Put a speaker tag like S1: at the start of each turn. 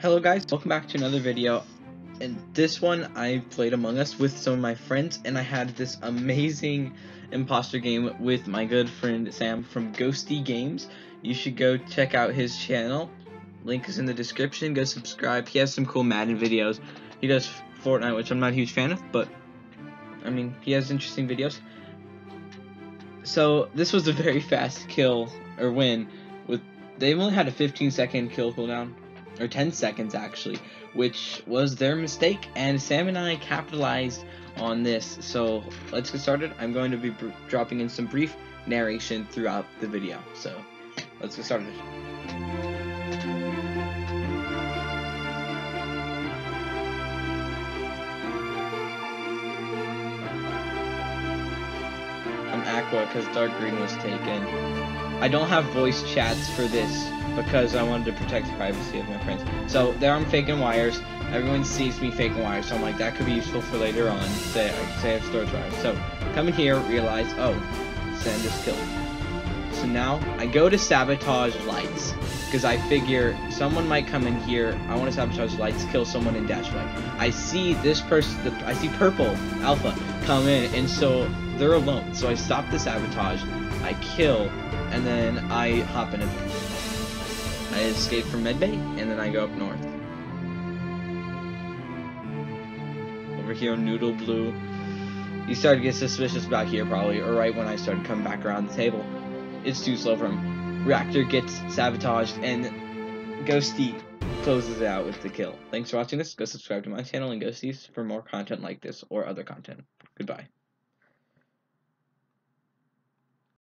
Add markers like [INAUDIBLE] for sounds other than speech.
S1: Hello guys, welcome back to another video. In this one, I played Among Us with some of my friends, and I had this amazing imposter game with my good friend Sam from Ghosty Games. You should go check out his channel. Link is in the description. Go subscribe. He has some cool Madden videos. He does Fortnite, which I'm not a huge fan of, but I mean, he has interesting videos. So this was a very [LAUGHS] fast kill or win. With they only had a 15 second kill cooldown or 10 seconds actually, which was their mistake, and Sam and I capitalized on this. So let's get started. I'm going to be dropping in some brief narration throughout the video. So let's get started. Aqua because Dark Green was taken. I don't have voice chats for this because I wanted to protect the privacy of my friends. So there I'm faking wires. Everyone sees me faking wires, so I'm like, that could be useful for later on. Say, say I have storage wires. So come in here, realize, oh, Sam just killed. So now I go to sabotage lights because I figure someone might come in here. I want to sabotage lights, kill someone in dash light. I see this person. I see purple alpha come in, and so they're alone. So I stop the sabotage. I kill, and then I hop in a I escape from Medbay, and then I go up north. Over here Noodle Blue. You started to get suspicious about here, probably, or right when I started coming back around the table. It's too slow for him. Reactor gets sabotaged, and Ghosty closes it out with the kill. Thanks for watching this. Go subscribe to my channel and Ghosties for more content like this or other content. Goodbye.